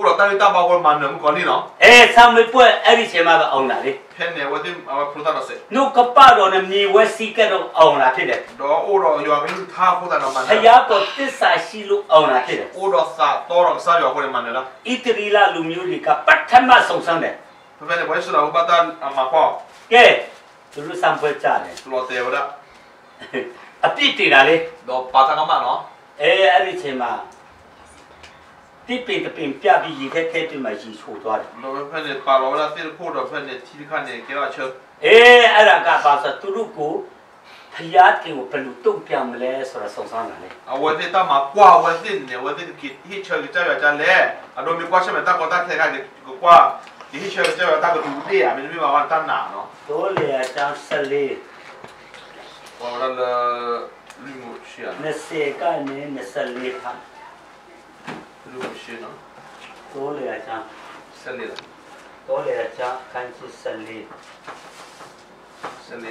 ဥတော်တိုင်းတာဘောကမန်နမ်ကောနီနော်အဲဆံမပွဲအဲ့ဒီချိန်မှာပဲအောင်လာလေဖဲနေဝတ်တင်အပရိုတာတော့စေနုကပတော်နဲ့မြေဝဲစီကတော့အောင်လာဖြစ်တယ်တော့ဥတော်ယောကင်းထားဖို့တာနော်မန်ဖယားပေါ်တစ္ဆာရှိလို့အောင်လာဖြစ်တယ်ဥတော်စာတော်တော်စာယောကိုမန်လားဣတရီလာလူမျိုးတွေကပထမဆုံးဆန်းတယ်ဖဲနေဘယ်ဆိုတော့ဘာတာအမကောကဲသူတို့ဆံပွဲကြတယ်လောတေဝဒအပြစ်တည်တာလေတော့ပါတာကမနော်အဲအဲ့ဒီချိန်မှာ တိပင်တပင်ပြပြီးရေခဲခဲပြမှရေချိုးသွားတယ်တော့ဖဲနေပါလောလာတိဖို့တော့ဖဲနေတီခါနေကေရချေအေးအဲ့ဒါကပါဆိုသူတို့ကိုဖယားတင်ကိုဘယ်လိုတုံ့ပြန်မလဲဆိုတာစုံစမ်းတာလေအဝတ်တင်တာမှာကွာဝတ်တင်နေဝတ်တင်ကိဟိချေကြရကြလဲအတော့မကွာချမတာကောတာခဲကနေကွာဒီဟိချေကြရတာကဒူတေးအမင်းမမဝန်တန်းနာနော်တို့လေအချမ်းဆက်လေးဟောလာလူမှုရှီယာ20ကနေ24ဖ 路线呢？多里来讲，十里了。多里来讲，看起十里。十里。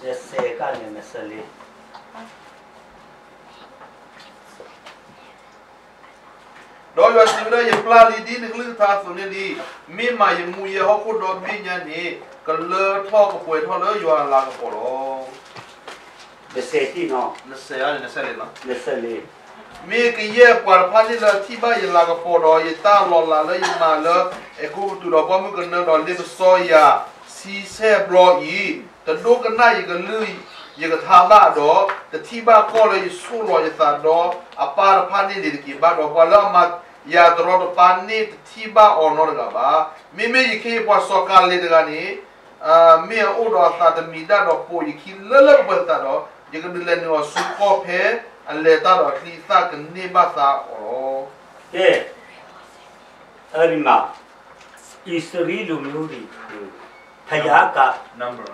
这世界里面十里。ดอยสิบเรยปลาลีดีนึกลึกทาสุนีดีมีมาอย่างมูเยฮอกุดอกบิญญาณีก็เลอท่อกับป่วยท่อเลอยวนลากระโปรงเนเซที่เนาะเนเซอะไรเนเซเลยเนาะเนเซเลย န်လူမှုရှီနော်တို့လေအချမ်းဆက်လေတို့လေအချမ်းခန်းချစ်ဆက်လေးဆက်လေ20ကနေ24တော့ရစီမရယပလာလီဒီနဂလသာဆုနေဒီမိမယမူယဟခုတော့ပြညာနေကလထောကပွဲထောလယောလာကပေါ်တော့20တိနော်20ရနေဆက်လေနော်24မေက ye par phani la thiba ye la ga podo ye ta lo la la ye ma la e ku tu ro pa mu kan na do le so ya si se bro yi ta do ka na ye ga lu ye ga tha ba do ta thiba ko le su lo ye ta do a par phani le ki ba do pa la ma ya dro do pa ni thiba o no ga ba me me ye ke pa so ka le ga ni a me o do ta ta mi da do po ye ki le le ba ta do ye ga le ni o su ko phe အလေတာတော့ခလီစာကနေပါစာအော်ကဲအဲ့ဒီမှာဣစရီလူမျိုးတွေဖယားက number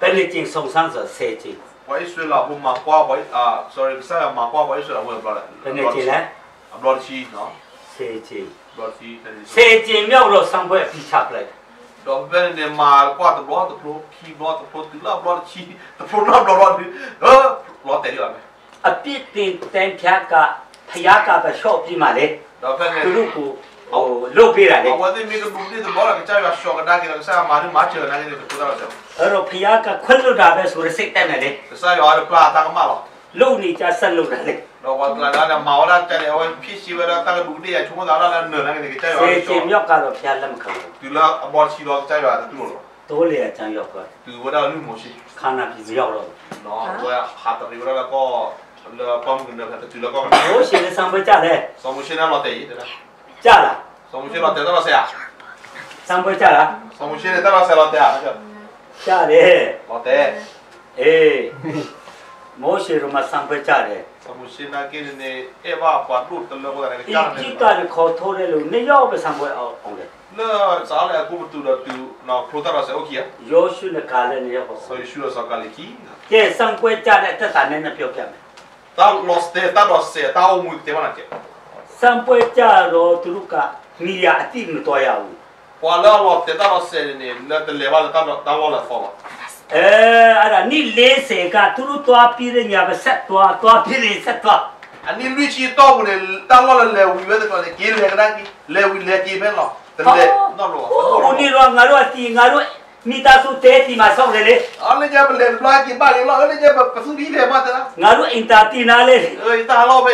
ဘယ်နဲ့ချင်းစုံစမ်းဆို10ချင်းဝိုင်းဆွေလာဘုမကွာဝိုင်းအာ sorry ဆရာမကွာဝိုင်းဆွေလာဝယ်ပါလားဘယ်နဲ့ချင်းလဲအဘလော့ချီနော်10ချင်းဘလော့ချီတယ်10ချင်းမြောက်တော့စံပွဲအပြီးချပလိုက် တော့ဘယ်နေမှာကွာတဘလော့တပရိုခီဘလော့တပရိုတူလာဘလော့ချီတပရိုနာဘလော့ဒီဟဲ့ဘလော့တယ်ရမယ်အပြစ်တင်တန်ဖြတ်ကဖယားကပဲရှော့ပြီးမှလေတော့ဘယ်နေသူတို့ကိုဟိုလုတ်ပေးတာလေအဝတ်မိကဘူဒီတဘောကကြာရရှော့ကဒါကိဆရာမာရီမာချေနာကိတူတာတော့အဲ့တော့ဖယားကခွင့်လွတ်တာပဲဆိုရစိတ်တက်နေလေဆရာရောပလာတာကမလားလုံနေကြဆက်လုပ်တာလေ တော့ဝတ်လာတာမော်လာတဲ့ဝဖြစ်စီဝရတာကဘူဒီရချုံးတာလာနေနာကိကြာရ10ချရှော့င်းမြောက်ကတော့ဖယားလက်မခံဘူးဒီလာအဘော်ချီတော့ကြာရတယ်သူ့လို့တိုးလေအချမ်းရောက်သွားသူဝဒါလူမရှိခါနာပြီးမရောက်တော့နော်ဝါဟာတရီဝဒါကောလာပမ်ကနေဖတ်တူလာကောဘူးဟိုရှင်စံပွဲကြတယ်ဆောမရှင်နာလော်တေးတယ်ကြလားဆောမရှင်လော်တေးတော့ဆရာစံပွဲကြလားဆောမရှင်တော့ဆရာလော်တေးအားကြတယ်လော်တေးအေး မောရှေရမစံပကြတယ်သမှုရှင်နာကိနေအဘပါရုတလောကရကာနေဒီကရခေါ်ထိုးတယ်လို့နေရောက်ပစံပွဲအောင်အောင်လေနော်စားလေအခုတူတော့တူနော်ခရတာရစေ okay ယောရှုနကာလည်းနေရောက်ပါဆိုယေရှုရစကားလေးကြီးကဲစံပွဲကြတဲ့တက်တာနဲ့ပြောပြမယ်တောက်လော့စတဲ့တောက်လော့စေတောက်မှုတေမနာကစံပွဲကြတော့သူကနီယာအတိမတော်ရဘူးကွာလော့လော့တေတောက်လော့စေနေလက်တလေပါတောက်တောက်လော့ဖော်ပါ အဲအဲ့ဒါနိ40ကသူတို့သွားပြီးတဲ့ညာပဲဆက်သွားသွားပြီးတဲ့ဆက်သွားအနီလူချီတော့ဘူးလေတာလော့လေဝီဝဲတဲ့ကလေကီလေကဒါကီလေဝီလေကီပဲလောတလေနော်လောဟိုနိရောငါတို့အတီငါတို့မိသားစုတဲတီမှာဆောက်တယ်လေအားလည်းကြပလေဘလာကီပါလေလောအားလည်းကြပပစုဒီလေမတလားငါတို့အင်တာတီနာလေအေးတာလောပဲ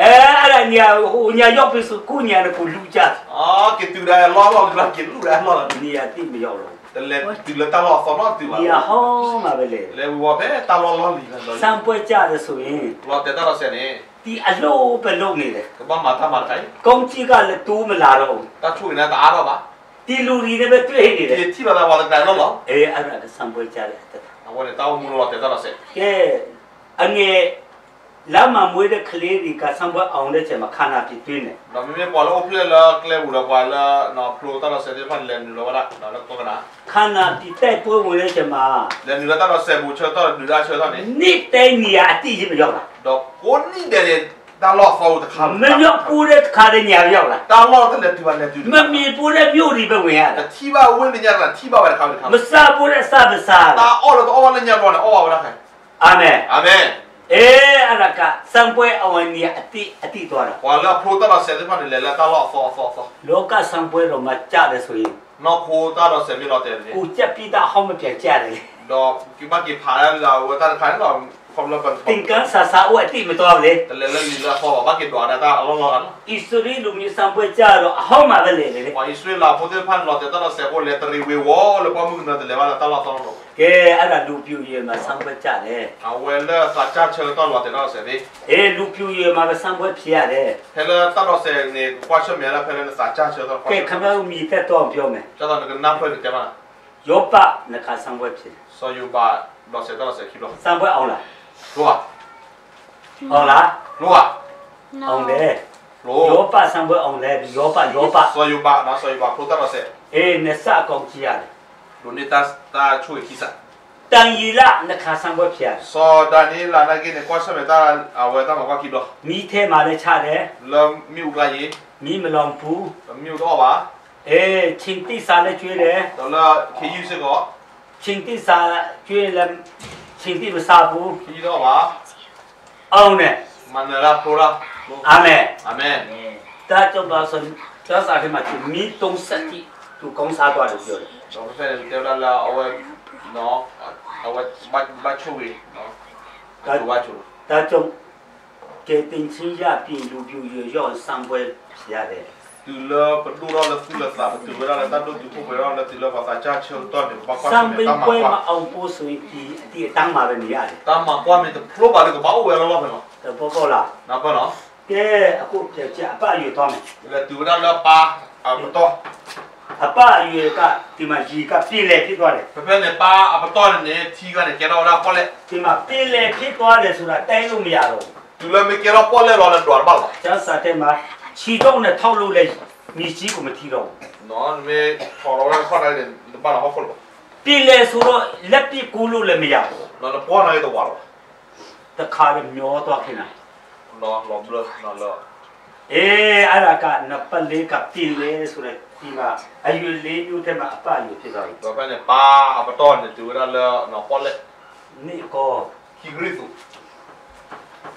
အဲအဲ့ဒါညာဟိုညာရောက်ပြီဆိုကိုညာကိုလူကြအာကီတူဒါလောလောကကီလူဒါလောနေရာတိမရောက်တော့ တလေတူလေတာလောဆောနော်တူပါနေရာဟောင်းမှာပဲလေလေဝါပဲတာလောလောလီလောစံပွဲကြတယ်ဆိုရင်လောတေတာလောဆေနေဒီအလို့ပဲလုပ်နေတယ်ကဘာမာတာမာခိုင်ကောင်းကြီးကလည်းတိုးမလာတော့ဘူးတာချူနေတာအားတော့ပါဒီလူတွေလည်းပဲတွေ့နေတယ်ဒီတီလာလာဝါတာလောလောအေးအဲ့ဒါကစံပွဲကြ တယ်အတက်အဝနေတောင်းမူလောတေတာလောဆေကဲအငယ်လာမမွေးတဲ့ကလေးတွေကစံပွဲအောင်တဲ့ချိန်မှာခန္ဓာပြည့်တွင်းတယ်နော်မမေပွာလောပလေလာကလေဘူလာပွာလာနော်ပရိုတာလောဆေဒီဖန်လန်လောဝလာနော်လောကောကနာခန္ဓာပြည့်တဲ့ပွဲဝင်တဲ့ချိန်မှာလန်နီလာတာလောဆေဘူချောတော့လူလာချောတော့နေနေ့တိုင်းနေရာအတိကြီးမရောက်လာတော့ကိုနိတဲ့တာလောဖောက်တခါမရောက်ပူတဲ့ခါတဲ့ညာရောက်လာတာလောတဲ့တူပါလေတူမမီပူတဲ့မြို့တွေပဲဝင်ရတာတီဘာဝင်းညတာတီဘာဝရခါတခါမစားပူတဲ့စားမစားတာအော်တော့အော်လည်းညတော့အော်ဝရခိုင်အာမင်အာမင် အဲအရကစံပွဲအဝန်ကြီးအတိအတိသွားတာ Wala pota da sedi pani lele ta lo fo fo fo. လောကစံပွဲတော့မကြတယ်ဆိုရင် No pota da semi lo te. ကိုကြက်ပြီးသားဟောင်းမပြတ်ကြတယ် Do ki ba ki phara la wa ta phara lo tingkang sasa wa ti me to able telele ni la ho ba ke do ada ta lo lo kan isri lu mi sam pe cha ro ho ma le le le wa isri la po te phan lo te ta se ko le tri we wo lo pa mu na te le ba ta la ta lo ke ada lu pyu ye ma sam pe cha le a we le sa cha che ta lo te na se de e lu pyu ye ma sam pe phi ya le he le ta lo se ni kwa che me la phe le sa cha che ta ke ka ma mi te to pyo me cha ta na pe te ma yo pa na ka sam pe phi so yo ba lo se ta lo se ki lo sam pe au la าเราต้องเรา ကဲအဲ့ဒါလူပြူရေမှာစံပွဲကြတယ် เอาเวลาสัจจะเชิญตอนเราแต่เราเสร็จดิ အေးလူပြူရေမှာပဲစံပွဲဖြစ်ရတယ် เพลตาเราเสร็จเนี่ยกว่าเชื่อมแล้วเพลสัจจะเชิญตอน ကဲခမတို့မြည်သက်တော့ပြောမယ် จะตอนนั้นนับเพื่อนเต็มอ่ะ ယောပနခစံပွဲဖြစ် ซอยูบาเราเสร็จตาเราเสร็จคิดเรา စံပွဲအောင်လား รู้อ่ะ အောင်လား รู้อ่ะ အောင်တယ် รู้ ယောပစံပွဲအောင်လဲယောปယောป ซอยูบานะซอยูบาโพตาเราเสร็จ အေးနစအကောင်ကြည့်ရတယ် ดูนี่ตาตาช่วยคิดสัก တန်ရီလနခစံပွဲဖြစ်ရတယ် ซอดานี่ลานากินกว่าเชื่อมตาเอาไว้ตามากว่าคิดเรา မိထဲမှာလည်းချတယ် เริ่มมิวกลาย မိမလောင်ဘူး มิวတော့ပါ အေးချင်းတိစားလည်းကျွေးတယ် တော့လာခီယူစကော ချင်းတိစားကျွေးလ ည်းချင်းတိမစားဘူးခီတော့ပါအောင်တယ်မန္နရာပူရာအာမင်အာမင်တာကြောင့်ပါဆိုတော့စားထဲမှာမိတုံးစက်တိသူကောင်းစားသွားတယ်ပြောတယ်တော့ဖဲတယ်လာလာအဝဲနော်အဝဲဘတ်ဘတ် ချူဝေနော်ဒါဝါချူဒါကြောင့်ကဲတင်ချင်းရပြည်လူပြူရရောစံပွဲဖြစ်ရတယ်တူလာပတူရာလာဖူလာစာပတူရာလာတတ်တူဖူရာလာတီလာဘာချာချေတော့တယ်ဘာကွာစံစမေပွဲတမပွဲကွာမအောင်ပို့ဆိုရင်ဒီအတိအတန်းမှာပဲနေရတယ်တမကွာမေတဖလိုပါလေကဘာဝဲလာလာဖဲနော်တဘောပေါ်လားနာပါနော်ကဲအခုပြကြအပယူသွားမယ်လေတူရာလာပါအပတော့အပယူကဒီမှာကြီးကပြည့်လေဖြစ်သွားတယ်ဖဖဲနေပါအပတော့နေထီကနေကျတော့လာပေါ်လေဒီမှာပြည့်လေဖြစ်သွားတယ်ဆိုတာတိုင်းလို့မရတော့တူလာမေကျတော့ပေါ်လေလောလာတော့ပါလားကျန်းစာတဲ့မှာ ခြီတော့နဲ့ထောက်လို့လဲမြေကြီးကိုမထီတော့နော်မေခေါ်တော့ခေါ်တယ်ဘာလို့ခေါ်လို့ပြည့်လေဆိုတော့လက်ပြကူးလို့လည်းမရဘူးနော်ပေါ်နေတော့ပါလားတခါလည်းမျောသွားခင်လားနော်လောဘလနော်လောအေးအဲ့ဒါကနပလေးကပြည့်လေဆိုတဲ့ဒီမှာအယူလေးမျိုးတဲ့မှာအပယူဖြစ်သွားပြီတော့ဖဲနေပါအပတော့နေတူရလာနော်ပေါ်လေနေ့ကောခီဂရီစု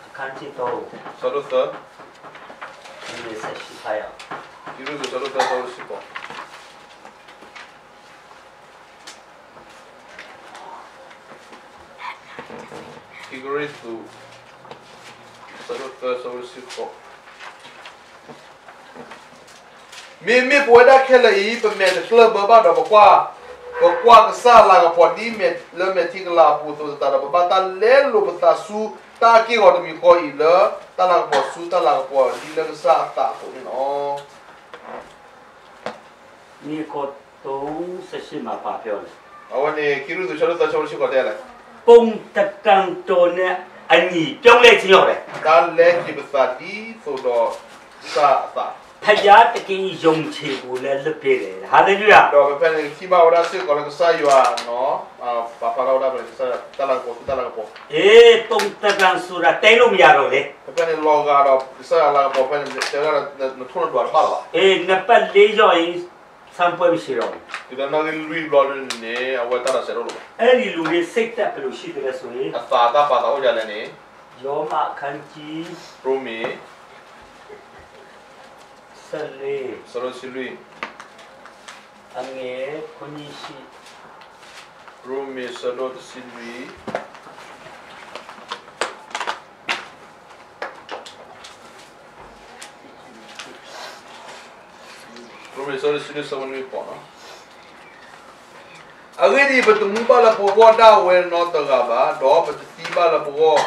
အခန်းကြီးတော့ဆလုသ ဒီဆက်ရှိထားရအောင်ခီဂရီစုဆလုသဆလုစီပေါ်ခီဂရီစုဆလုသဆလုစီပေါ်မေမေပွေဒါခဲလေပမေတကလဘဘာတော့ကွာကွာကစားလာကပေါ်ဒီမေလမေတိကလာပူတူတာဘဘာတလဲလိုပတာဆူ တာကီဟော်တမီကိုအီလာတလာပေါ်ဆူတလာပေါ်ဒီလကစားတာကိုနော်နေ့ကောတော့ဆက်ရှိမှာပါပြောတယ်အဝနေကီရူသူချလို့တချောရှိကိုတဲ့လေပုံတကန်တော်နဲ့အညီပြောင်းလဲခြင်းရောက်တယ်ဒါလဲကိပစာတီဆိုတော့စာစာ ဖယားတကင်းယုံချေကိုလည်းလွတ်ပေးတယ်ဟာလေလုယာတော့ပဲဖန်စီဘာဝရစစ်ကိုလည်းစာယူอ่ะနော်အာပါပါတော့ပဲစာတလာကိုတလာကိုအေးပုံတကန်ဆိုတာတဲလို့မရတော့လေဖန်လောကတော့စာလာကိုဖန်တယ်ကတော့ထုံးတော့ပါလားအေးနပတ်လေးရောက်ရင်စံပွဲမရှိတော့ဘူးဒီတော့နော်လူလော်နေအဝတလာဆဲလို့အဲ့ဒီလူတွေစိတ်သက်ဘယ်လိုရှိတယ်လဲဆိုရင်အသာတာပါတော့ကြလည်းနေယောမခန်းကြီးပရိုမီ ဆက်လေး ဆလိုစီလူ အငယ်ခွန်ကြီးရှိ ပ ရိုမီဆလိုစီလူပရိုမီဆလိုစီလူစဝန်ဝီပေါ်နော် Agadi betul mubala po da wen no to ga ba do pati ba la po